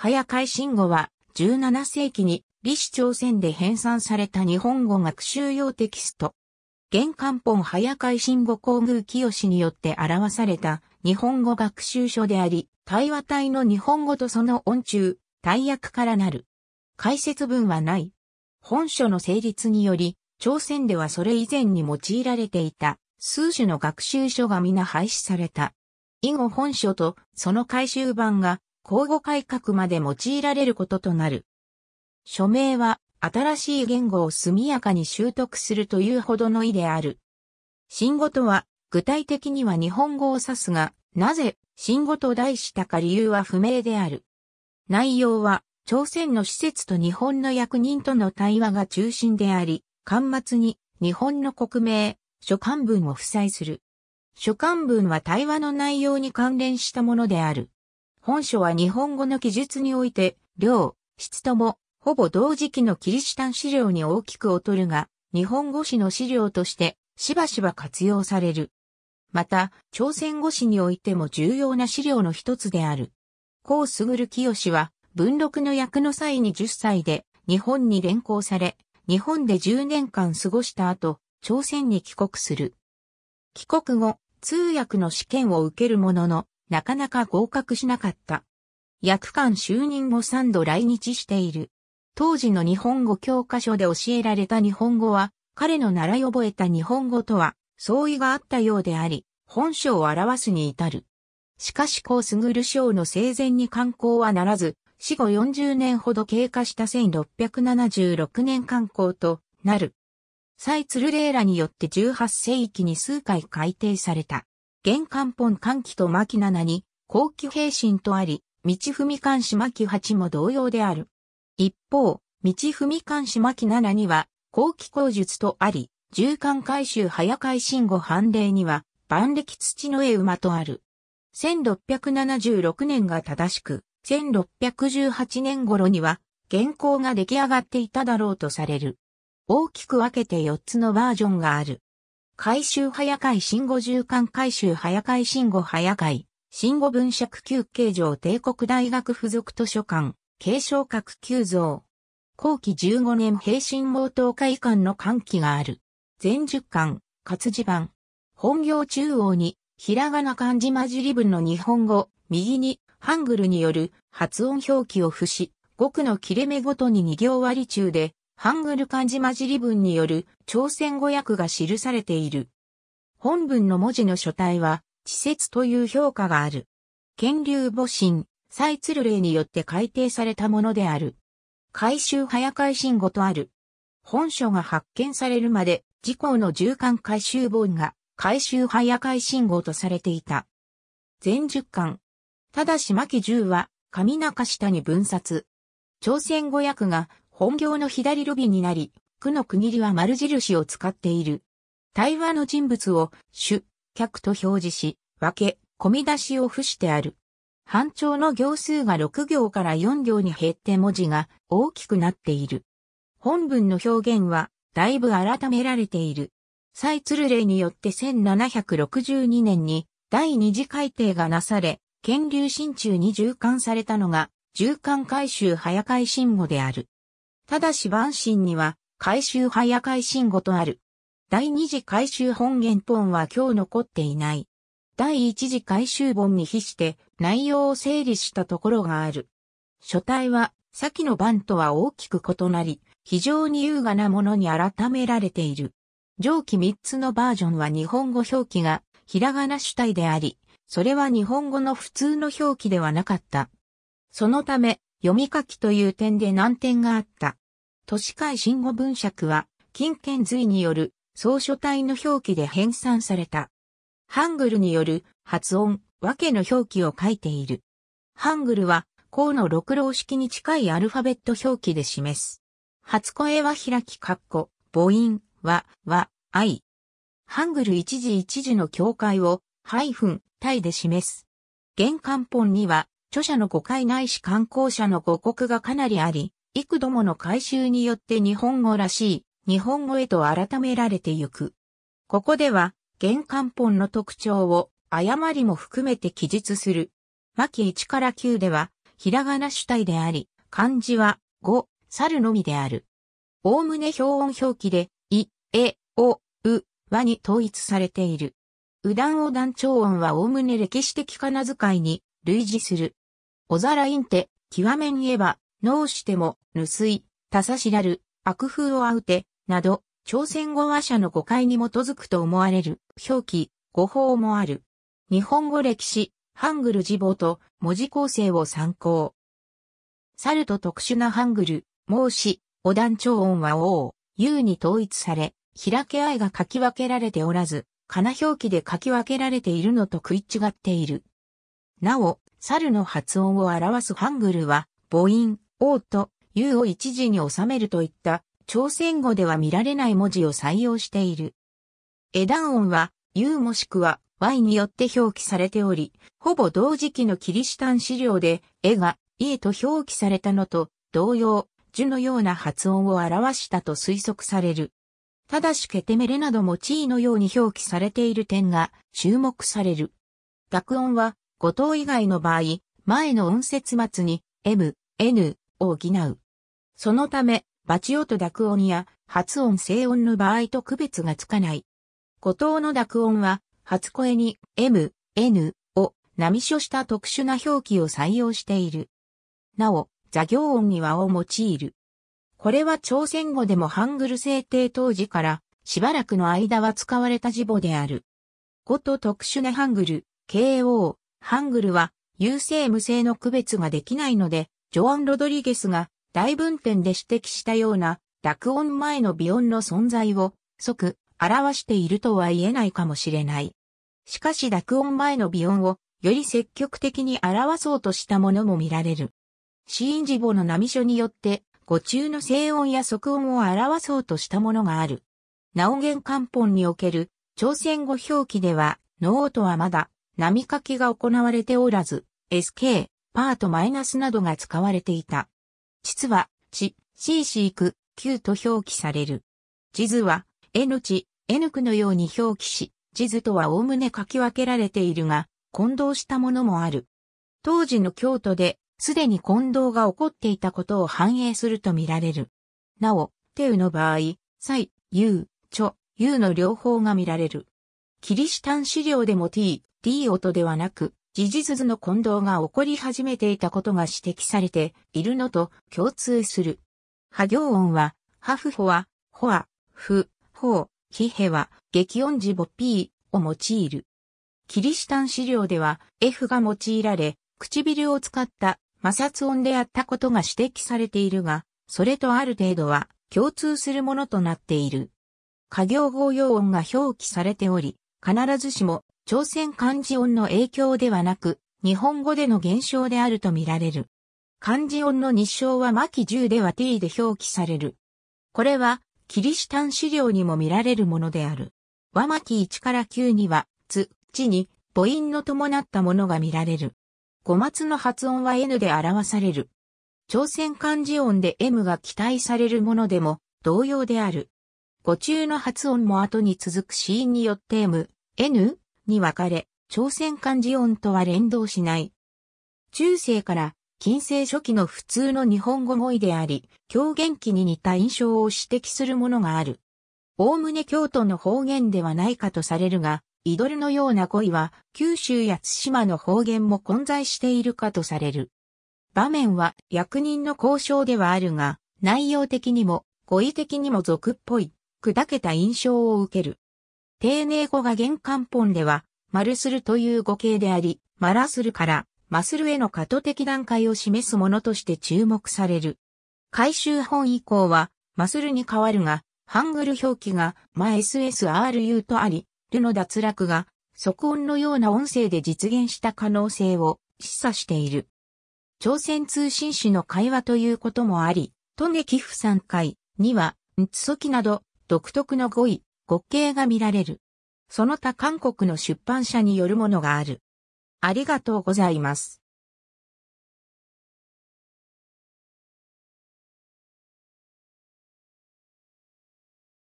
早海新語は17世紀に李氏朝鮮で編纂された日本語学習用テキスト。玄関本早海新語皇宮清によって表された日本語学習書であり、対話体の日本語とその音中、大訳からなる。解説文はない。本書の成立により、朝鮮ではそれ以前に用いられていた数種の学習書が皆廃止された。以後本書とその回収版が交互改革まで用いられることとなる。署名は新しい言語を速やかに習得するというほどの意である。新語とは具体的には日本語を指すが、なぜ新語と題したか理由は不明である。内容は朝鮮の施設と日本の役人との対話が中心であり、端末に日本の国名、書簡文を付載する。書簡文は対話の内容に関連したものである。本書は日本語の記述において、量、質とも、ほぼ同時期のキリシタン資料に大きく劣るが、日本語史の資料としてしばしば活用される。また、朝鮮語史においても重要な資料の一つである。高優清は、文録の役の際に10歳で日本に連行され、日本で10年間過ごした後、朝鮮に帰国する。帰国後、通訳の試験を受けるものの、なかなか合格しなかった。役官就任後3度来日している。当時の日本語教科書で教えられた日本語は、彼の習い覚えた日本語とは、相違があったようであり、本書を表すに至る。しかし、高優章の生前に観光はならず、死後40年ほど経過した1676年観光となる。蔡鶴霊らによって18世紀に数回改定された。玄関本換気と牧七に、後期平身とあり、道踏み監視牧八も同様である。一方、道踏み監視牧七には、後期口述とあり、重官改修早海信号判例には、万歴土の絵馬とある。1676年が正しく、1618年頃には、原稿が出来上がっていただろうとされる。大きく分けて4つのバージョンがある。回収早海新語重官回収早海新語早海、新語文尺旧形状帝国大学附属図書館、継承閣急増。後期15年平身毛頭会館の換気がある。全10巻、活字版。本行中央に、ひらがな漢字混じり文の日本語、右に、ハングルによる発音表記を付し、語句の切れ目ごとに2行割り中で、ハングル漢字混じり文による朝鮮語訳が記されている。本文の文字の書体は、稚拙という評価がある。県流母神、蔡鶴霊によって改定されたものである。回収早改新語とある。本書が発見されるまで、自公の重巻回収本が、回収早改新語とされていた。全十巻。ただし巻十は、上中下に分冊。朝鮮語訳が本業の左ロビになり、区の区切りは丸印を使っている。対話の人物を主、客と表示し、分け、込み出しを付してある。半長の行数が6行から4行に減って文字が大きくなっている。本文の表現はだいぶ改められている。蔡鶴霊によって1762年に第二次改定がなされ、県流新中に重刊されたのが、重刊改修早改新語である。ただし万神には、回収早回信語とある。第二次回収本原本は今日残っていない。第一次回収本に比して内容を整理したところがある。書体は先の版とは大きく異なり、非常に優雅なものに改められている。上記三つのバージョンは日本語表記がひらがな主体であり、それは日本語の普通の表記ではなかった。そのため、読み書きという点で難点があった。都市会新語文尺は、近県髄による総書体の表記で編纂された。ハングルによる発音、わけの表記を書いている。ハングルは、項の六郎式に近いアルファベット表記で示す。初声は開き括弧、母音、は、は、愛。ハングル一時一時の境界を、ハイフン、タイで示す。玄関本には、著者の誤解ないし観光者の誤告がかなりあり、幾度もの改修によって日本語らしい日本語へと改められてゆく。ここでは、玄関本の特徴を誤りも含めて記述する。巻1から9では、ひらがな主体であり、漢字は、語、猿のみである。おおむね表音表記で、い、え、お、う、和に統一されている。うだんお団長音はおおむね歴史的仮名遣いに類似する。おざらいんて、極めん言えば、脳しても、ぬすい、たさしらる、悪風をあうて、など、朝鮮語話者の誤解に基づくと思われる、表記、語法もある。日本語歴史、ハングル字母と文字構成を参考。猿と特殊なハングル、孟子、お団長音は王、U に統一され、開け合いが書き分けられておらず、かな表記で書き分けられているのと食い違っている。なお、猿の発音を表すハングルは、母音、王と U を一時に収めるといった朝鮮語では見られない文字を採用している。枝音は U もしくは Y によって表記されており、ほぼ同時期のキリシタン資料で、絵が、家と表記されたのと、同様、樹のような発音を表したと推測される。ただしケテメレなども地位のように表記されている点が注目される。濁音は、語頭以外の場合、前の音節末に M、N を補う。そのため、バチ音濁音や発音静音の場合と区別がつかない。語頭の濁音は、初声に M、N を波書した特殊な表記を採用している。なお、座行音に和を用いる。これは朝鮮語でもハングル制定当時からしばらくの間は使われた字母である。語と特殊なハングル、KO、ハングルは有性無性の区別ができないので、ジョアン・ロドリゲスが大文典で指摘したような濁音前の微音の存在を即表しているとは言えないかもしれない。しかし濁音前の微音をより積極的に表そうとしたものも見られる。死因字母の波書によって語中の静音や即音を表そうとしたものがある。なお元漢本における朝鮮語表記では、ノートはまだ波書きが行われておらず、SK、パートマイナスなどが使われていた。実は、ち、C シーク、Q と表記される。地図は、N 値、N 区のように表記し、地図とはおおむね書き分けられているが、混同したものもある。当時の京都で、すでに混同が起こっていたことを反映するとみられる。なお、テウの場合、サイ、ユー、チョ、ユーの両方が見られる。キリシタン資料でも t、t 音ではなく、事実図の混同が起こり始めていたことが指摘されているのと共通する。波行音は、ハフホは、ホア、フ、ホー、ヒヘは、激音字母 P を用いる。キリシタン資料では F が用いられ、唇を使った摩擦音であったことが指摘されているが、それとある程度は共通するものとなっている。家行合用音が表記されており、必ずしも朝鮮漢字音の影響ではなく、日本語での現象であるとみられる。漢字音の日照は巻10では t で表記される。これはキリシタン資料にも見られるものである。和巻1から9には、つ、ちに母音の伴ったものが見られる。五末の発音は N で表される。朝鮮漢字音で M が期待されるものでも同様である。語中の発音も後に続く子音によって M、N に分かれ、朝鮮漢字音とは連動しない。中世から近世初期の普通の日本語語彙であり、狂言期に似た印象を指摘するものがある。おおむね京都の方言ではないかとされるが、イドルのような語彙は九州や津島の方言も混在しているかとされる。場面は役人の交渉ではあるが、内容的にも語彙的にも俗っぽい、砕けた印象を受ける。丁寧語が玄関本では、丸するという語形であり、マラするからマスルへの過渡的段階を示すものとして注目される。回収本以降は、マスルに変わるが、ハングル表記が、ま SSRU とあり、ルの脱落が、即音のような音声で実現した可能性を示唆している。朝鮮通信使の会話ということもあり、トネキフ3回には、ンツソキなど独特の語彙、語形が見られる。その他韓国の出版社によるものがある。ありがとうございます。